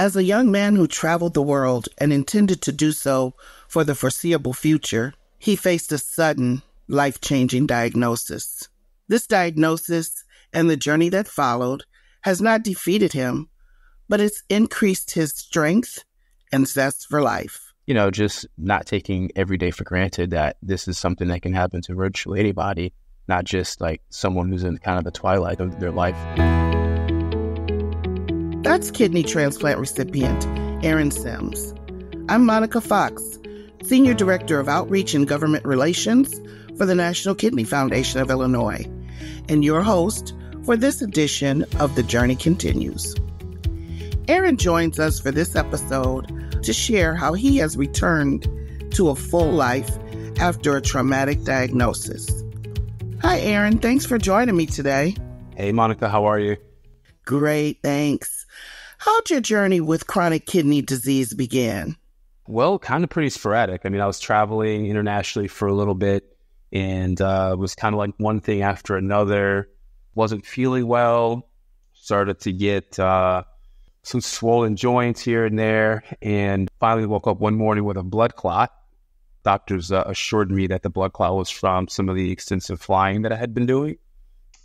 As a young man who traveled the world and intended to do so for the foreseeable future, he faced a sudden, life changing diagnosis. This diagnosis and the journey that followed has not defeated him, but it's increased his strength and zest for life. You know, just not taking every day for granted that this is something that can happen to virtually anybody, not just like someone who's in kind of the twilight of their life. Kidney transplant recipient Aaron Sims. I'm Monica Fox, Senior Director of Outreach and Government Relations for the National Kidney Foundation of Illinois, and your host for this edition of The Journey Continues. Aaron joins us for this episode to share how he has returned to a full life after a traumatic diagnosis. Hi, Aaron. Thanks for joining me today. Hey, Monica. How are you? Great. Thanks. How'd your journey with chronic kidney disease begin? Well, kind of pretty sporadic. I mean, I was traveling internationally for a little bit and uh, was kind of like one thing after another. Wasn't feeling well. Started to get uh, some swollen joints here and there. And finally woke up one morning with a blood clot. Doctors uh, assured me that the blood clot was from some of the extensive flying that I had been doing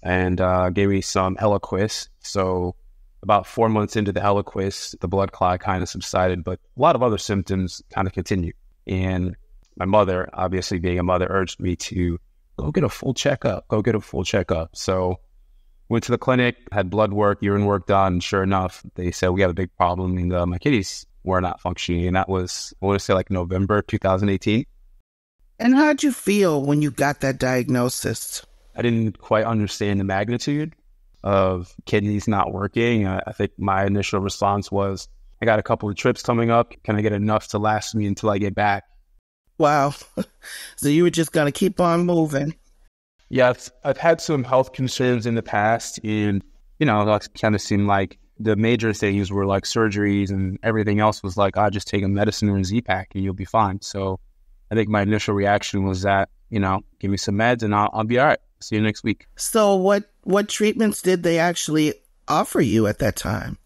and uh, gave me some Eliquis. So about four months into the Eliquis, the blood clot kind of subsided, but a lot of other symptoms kind of continued. And my mother, obviously being a mother, urged me to go get a full checkup, go get a full checkup. So went to the clinic, had blood work, urine work done. Sure enough, they said we have a big problem and uh, my kidneys were not functioning. And that was, I want to say like November 2018. And how'd you feel when you got that diagnosis? I didn't quite understand the magnitude of kidneys not working. I think my initial response was, I got a couple of trips coming up. Can I get enough to last me until I get back? Wow. so you were just going to keep on moving. Yeah, I've, I've, had some health concerns in the past. And, you know, that kind of seemed like the major things were like surgeries and everything else was like, I oh, just take a medicine or a Z pack and you'll be fine. So I think my initial reaction was that, you know, give me some meds and I'll, I'll be all right. See you next week. So what what treatments did they actually offer you at that time?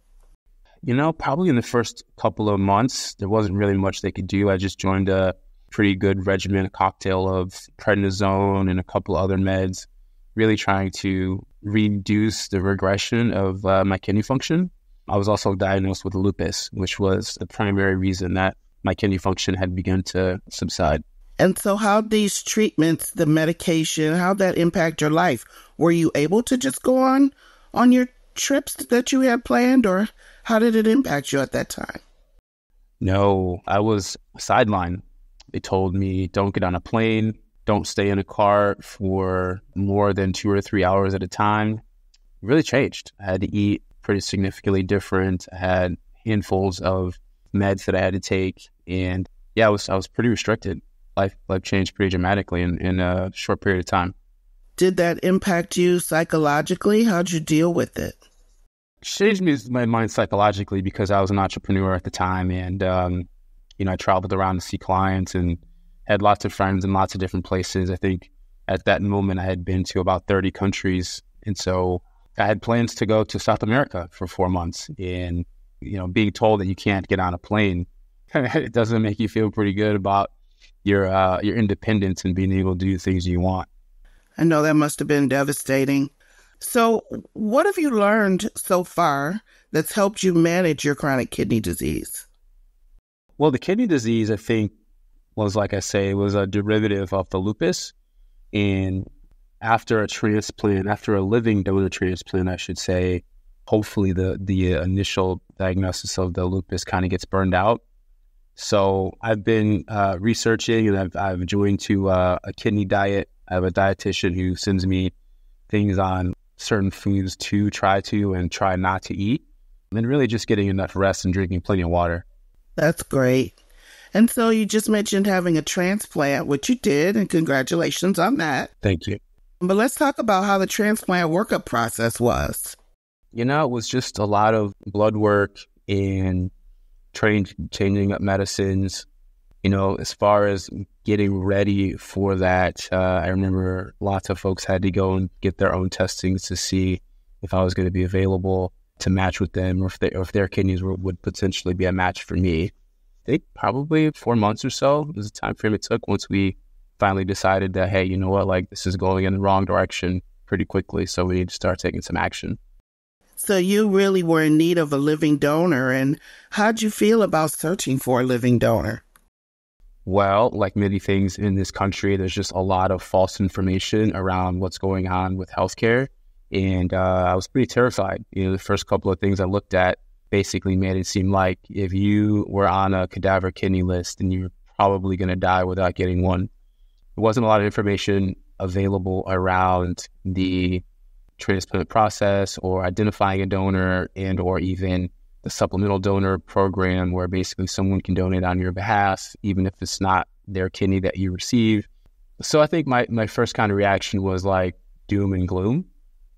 You know, probably in the first couple of months, there wasn't really much they could do. I just joined a pretty good regimen, a cocktail of prednisone and a couple other meds, really trying to reduce the regression of uh, my kidney function. I was also diagnosed with lupus, which was the primary reason that my kidney function had begun to subside. And so, how these treatments, the medication, how that impact your life? Were you able to just go on on your trips that you had planned, or how did it impact you at that time? No, I was sidelined. They told me don't get on a plane, don't stay in a car for more than two or three hours at a time. It really changed. I had to eat pretty significantly different. I had handfuls of meds that I had to take, and yeah, I was I was pretty restricted life life changed pretty dramatically in, in a short period of time. Did that impact you psychologically? How'd you deal with it? changed me my mind psychologically because I was an entrepreneur at the time, and um, you know I traveled around to see clients and had lots of friends in lots of different places. I think at that moment I had been to about thirty countries, and so I had plans to go to South America for four months. And you know, being told that you can't get on a plane, it doesn't make you feel pretty good about your uh, your independence and being able to do things you want. I know that must have been devastating. So, what have you learned so far that's helped you manage your chronic kidney disease? Well, the kidney disease, I think, was like I say, was a derivative of the lupus. And after a transplant, after a living donor transplant, I should say, hopefully the the initial diagnosis of the lupus kind of gets burned out so I've been uh, researching and I've, I've joined to uh, a kidney diet. I have a dietitian who sends me things on certain foods to try to and try not to eat. And really just getting enough rest and drinking plenty of water. That's great. And so you just mentioned having a transplant, which you did, and congratulations on that. Thank you. But let's talk about how the transplant workup process was. You know, it was just a lot of blood work and changing up medicines. You know, as far as getting ready for that, uh, I remember lots of folks had to go and get their own testings to see if I was going to be available. to match with them or if, they, or if their kidneys were, would potentially be a match for me. I think probably four months or so was the time frame it took once we finally decided that, hey, you know what, like this is going in the wrong direction pretty quickly. So we need to start taking some action. So you really were in need of a living donor. And how'd you feel about searching for a living donor? Well, like many things in this country, there's just a lot of false information around what's going on with healthcare. And uh, I was pretty terrified. You know, the first couple of things I looked at basically made it seem like if you were on a cadaver kidney list, then you're probably going to die without getting one. There wasn't a lot of information available around the transplant process or identifying a donor and or even the supplemental donor program where basically someone can donate on your behalf even if it's not their kidney that you receive. So i think my, my first kind of reaction was like doom and gloom.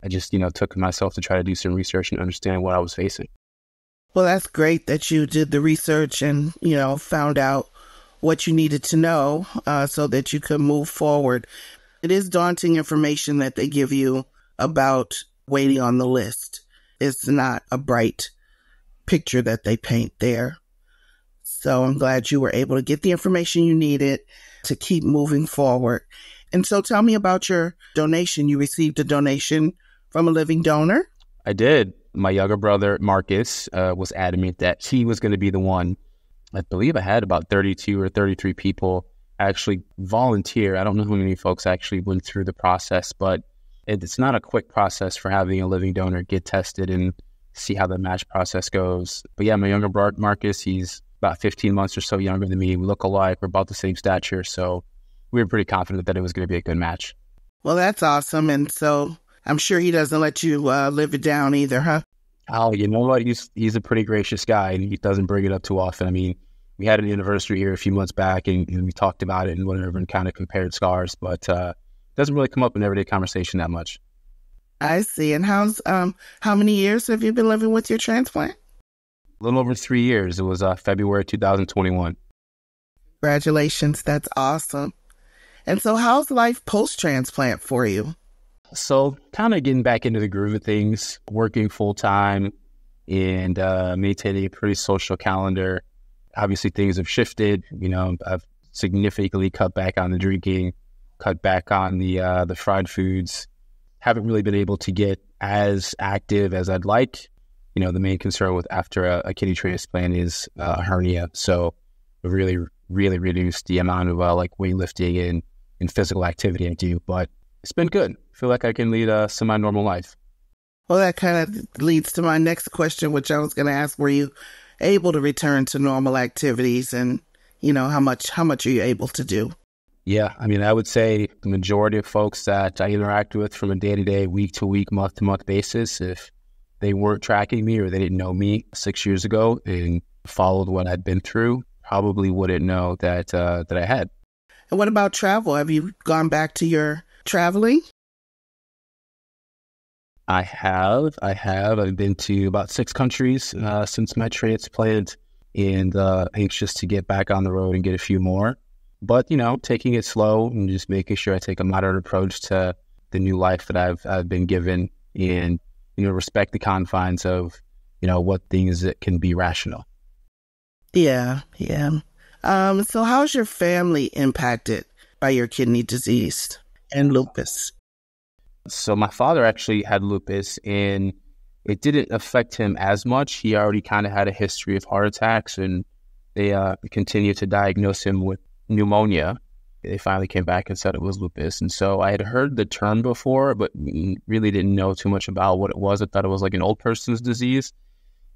I just you know took myself to try to do some research and understand what i was facing. Well that's great that you did the research and you know found out what you needed to know uh, so that you could move forward. It is daunting information that they give you about waiting on the list. It's not a bright picture that they paint there. So I'm glad you were able to get the information you needed to keep moving forward. And so tell me about your donation. You received a donation from a living donor? I did. My younger brother, Marcus, uh, was adamant that he was going to be the one. I believe I had about 32 or 33 people actually volunteer. I don't know how many folks actually went through the process, but it's not a quick process for having a living donor get tested and see how the match process goes. But yeah, my younger brother, Marcus, he's about 15 months or so younger than me. We look alike. We're about the same stature. So we were pretty confident that it was going to be a good match. Well, that's awesome. And so I'm sure he doesn't let you uh, live it down either, huh? Oh, you know what? He's he's a pretty gracious guy, and he doesn't bring it up too often. I mean, we had an anniversary here a few months back, and, and we talked about it and whatever, and kind of compared scars. But uh, doesn't really come up in everyday conversation that much. I see. And how's um how many years have you been living with your transplant? A little over three years. It was uh, February 2021. Congratulations. That's awesome. And so, how's life post transplant for you? So, kind of getting back into the groove of things, working full time and uh, maintaining a pretty social calendar. Obviously, things have shifted. You know, I've significantly cut back on the drinking, cut back on the uh, the fried foods. Haven't really been able to get as active as I'd like. You know, the main concern with after a, a kidney transplant is uh, hernia. So, really, really reduced the amount of uh, like weightlifting and, and physical activity I do. But it's been good. I feel like I can lead a semi normal life. Well, that kind of leads to my next question, which I was going to ask: Were you able to return to normal activities, and you know how much how much are you able to do? Yeah, I mean, I would say the majority of folks that I interact with from a day to day, week to week, month to month basis, if they weren't tracking me or they didn't know me six years ago and followed what I'd been through, probably wouldn't know that uh, that I had. And what about travel? Have you gone back to your traveling? I have. I have. I've been to about six countries uh, since my transplant and uh, anxious to get back on the road and get a few more. But, you know, taking it slow and just making sure I take a moderate approach to the new life that I've, I've been given and, you know, respect the confines of, you know, what things that can be rational. Yeah, yeah. Um, so how's your family impacted by your kidney disease and lupus? So my father actually had lupus and it didn't affect him as much. He already kind of had a history of heart attacks and they uh, continued to diagnose him with pneumonia. They finally came back and said it was lupus. And so I had heard the term before, but really didn't know too much about what it was. I thought it was like an old person's disease.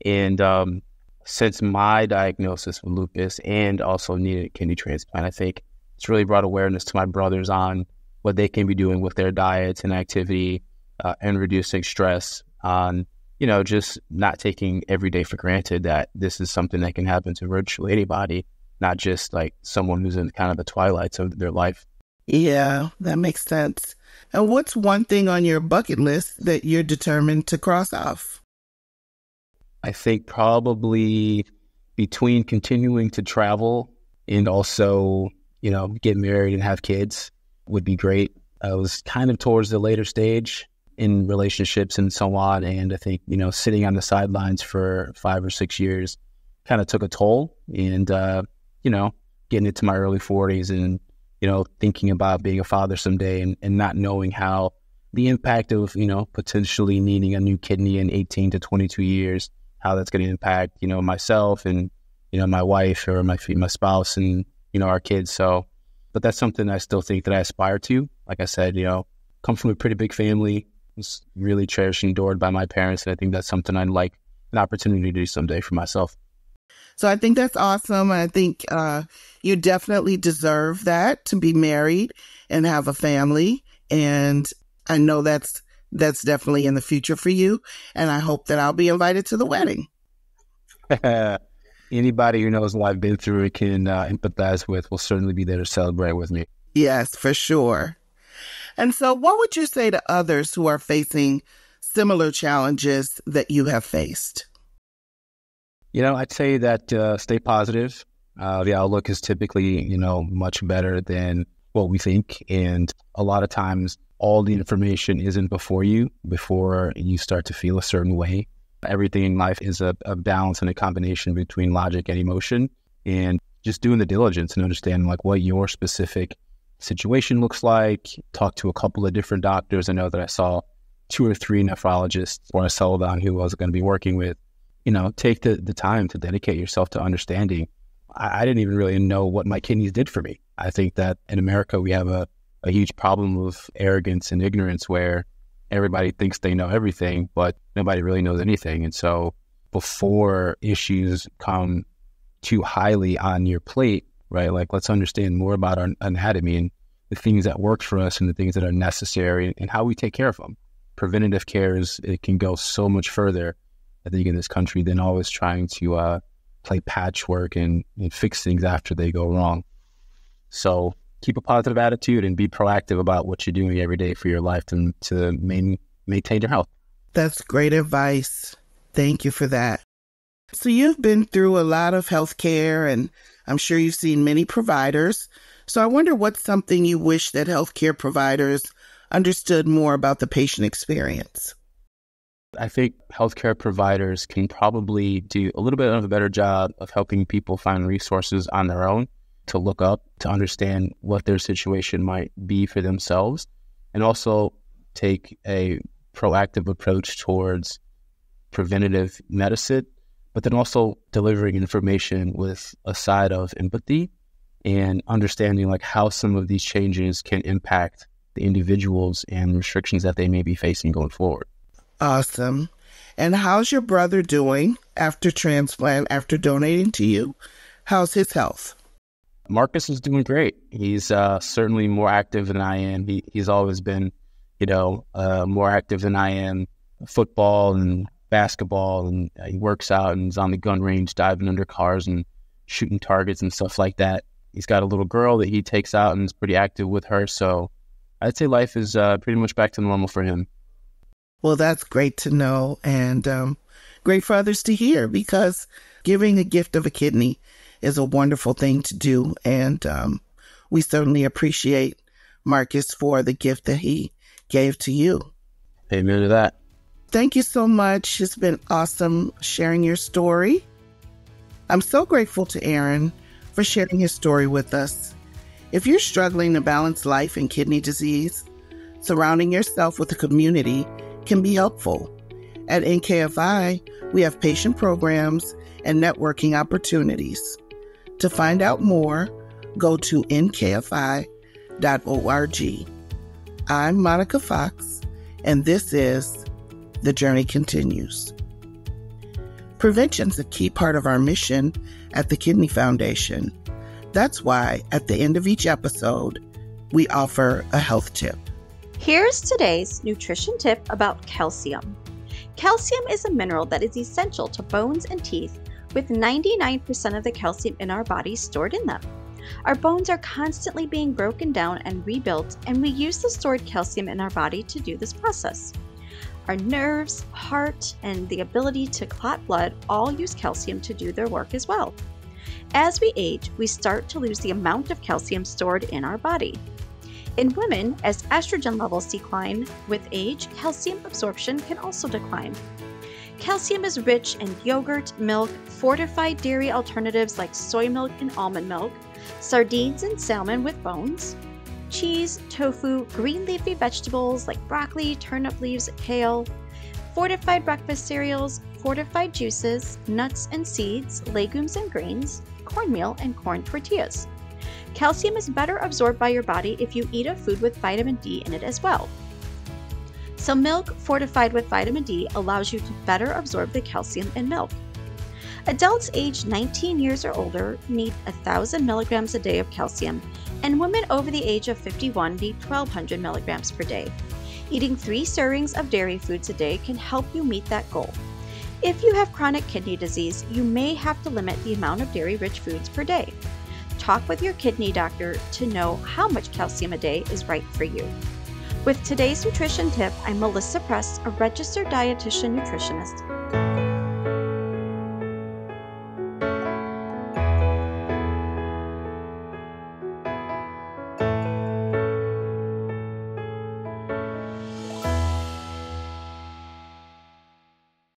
And um, since my diagnosis with lupus and also needed a kidney transplant, I think it's really brought awareness to my brothers on what they can be doing with their diets and activity uh, and reducing stress on, you know, just not taking every day for granted that this is something that can happen to virtually anybody, not just like someone who's in kind of the twilights of their life. Yeah, that makes sense. And what's one thing on your bucket list that you're determined to cross off? I think probably between continuing to travel and also, you know, get married and have kids would be great. I was kind of towards the later stage, in relationships and so on. And I think, you know, sitting on the sidelines for five or six years kind of took a toll. And, uh, you know, getting into my early 40s and, you know, thinking about being a father someday and, and not knowing how the impact of, you know, potentially needing a new kidney in 18 to 22 years, how that's going to impact, you know, myself and, you know, my wife or my, my spouse and, you know, our kids. So, but that's something I still think that I aspire to. Like I said, you know, come from a pretty big family, was really cherished and adored by my parents. And I think that's something I'd like an opportunity to do someday for myself. So I think that's awesome. I think uh, you definitely deserve that to be married and have a family. And I know that's that's definitely in the future for you. And I hope that I'll be invited to the wedding. Anybody who knows what I've been through and can uh, empathize with will certainly be there to celebrate with me. Yes, for sure. And so, what would you say to others who are facing similar challenges that you have faced? You know, I'd say that uh, stay positive. Uh, the outlook is typically, you know, much better than what we think. And a lot of times, all the information isn't before you before you start to feel a certain way. Everything in life is a, a balance and a combination between logic and emotion. And just doing the diligence and understanding like what your specific situation looks like. Talk to a couple of different doctors. I know that I saw two or three nephrologists or I settled on who I was going to be working with you know, take the, the time to dedicate yourself to understanding. I, I, didn't even really know what my kidneys did for me. I think that in America, we have a, a huge problem of arrogance and ignorance where everybody thinks they know everything, but nobody really knows anything. And so before issues come too highly on your plate, right? Like, let's understand more about our anatomy and the things that work for us and the things that are necessary and how we take care of them. Preventative care is, it can go so much further I think, in this country than always trying to uh, play patchwork and, and fix things after they go wrong. So keep a positive attitude and be proactive about what you're doing every day for your life to, to main, maintain your health. That's great advice. Thank you for that. So you've been through a lot of healthcare and I'm sure you've seen many providers. So I wonder what's something you wish that healthcare providers understood more about the patient experience. I think healthcare providers can probably do a little bit of a better job of helping people find resources on their own to look up, to understand what their situation might be for themselves, and also take a proactive approach towards preventative medicine, but then also delivering information with a side of empathy and understanding like how some of these changes can impact the individuals and restrictions that they may be facing going forward. Awesome. And how's your brother doing after transplant, after donating to you? How's his health? Marcus is doing great. He's uh, certainly more active than I am. He, he's always been, you know, uh, more active than I am. Football and basketball, and uh, he works out and is on the gun range, diving under cars and shooting targets and stuff like that. He's got a little girl that he takes out and is pretty active with her. So I'd say life is uh, pretty much back to normal for him. Well, that's great to know and um, great for others to hear because giving a gift of a kidney is a wonderful thing to do. And um, we certainly appreciate Marcus for the gift that he gave to you. Amen to that. Thank you so much. It's been awesome sharing your story. I'm so grateful to Aaron for sharing his story with us. If you're struggling to balance life and kidney disease, surrounding yourself with a community can be helpful. At NKFI, we have patient programs and networking opportunities. To find out more, go to nkfi.org. I'm Monica Fox, and this is The Journey Continues. Prevention is a key part of our mission at the Kidney Foundation. That's why at the end of each episode, we offer a health tip. Here's today's nutrition tip about calcium. Calcium is a mineral that is essential to bones and teeth, with 99% of the calcium in our body stored in them. Our bones are constantly being broken down and rebuilt, and we use the stored calcium in our body to do this process. Our nerves, heart, and the ability to clot blood all use calcium to do their work as well. As we age, we start to lose the amount of calcium stored in our body. In women, as estrogen levels decline with age, calcium absorption can also decline. Calcium is rich in yogurt, milk, fortified dairy alternatives like soy milk and almond milk, sardines and salmon with bones, cheese, tofu, green leafy vegetables like broccoli, turnip leaves, kale, fortified breakfast cereals, fortified juices, nuts and seeds, legumes and grains, cornmeal, and corn tortillas. Calcium is better absorbed by your body if you eat a food with vitamin D in it as well. So, milk fortified with vitamin D allows you to better absorb the calcium in milk. Adults aged 19 years or older need 1,000 milligrams a day of calcium, and women over the age of 51 need 1,200 milligrams per day. Eating three servings of dairy foods a day can help you meet that goal. If you have chronic kidney disease, you may have to limit the amount of dairy rich foods per day. Talk with your kidney doctor to know how much calcium a day is right for you. With today's nutrition tip, I'm Melissa Press, a registered dietitian nutritionist.